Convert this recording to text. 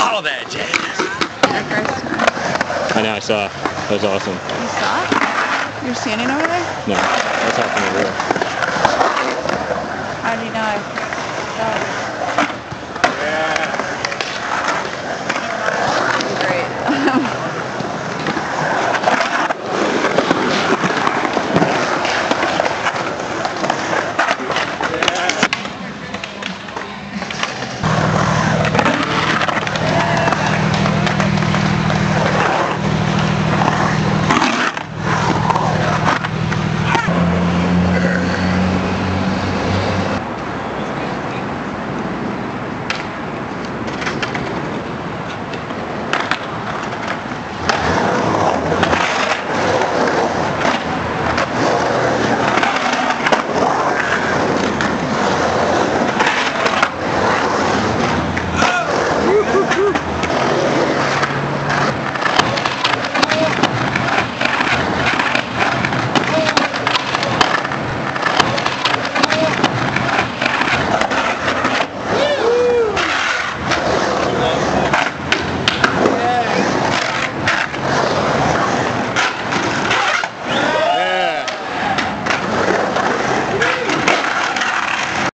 All that jazz. I know, I saw. That was awesome. You saw? You're standing over there? No, that's happening over